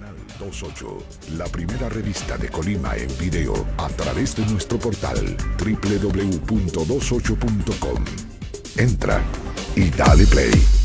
Canal 28, la primera revista de Colima en video a través de nuestro portal www.28.com. Entra y dale play.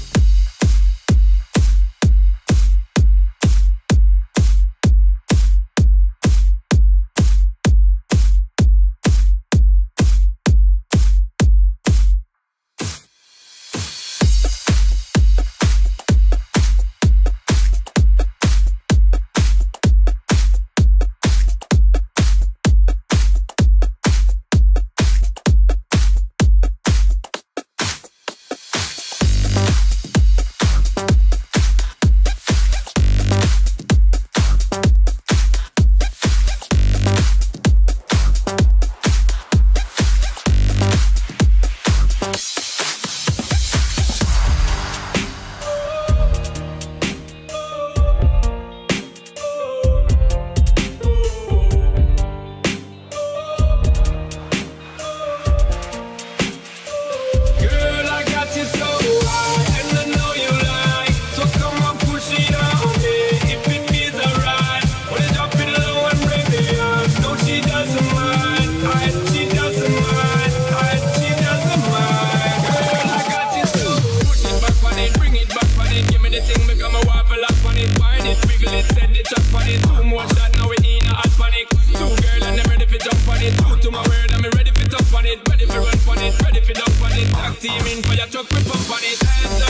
funny dance.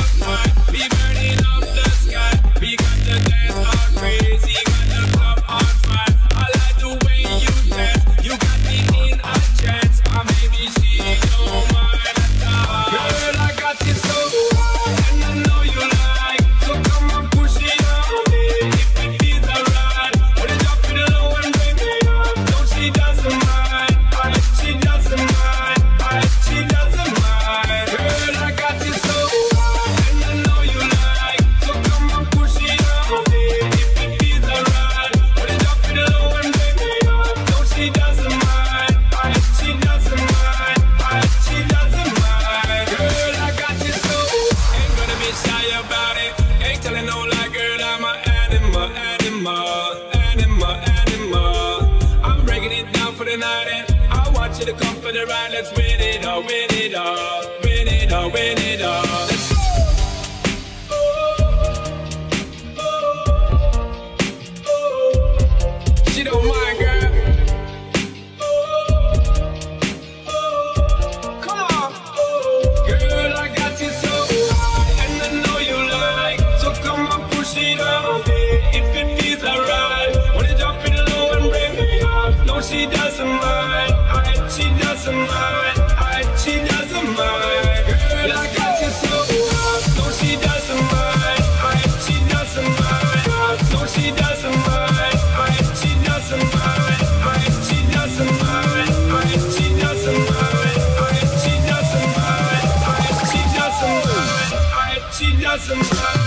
for the ride, let's win it all, win it all, win it all, win it all. doesn't.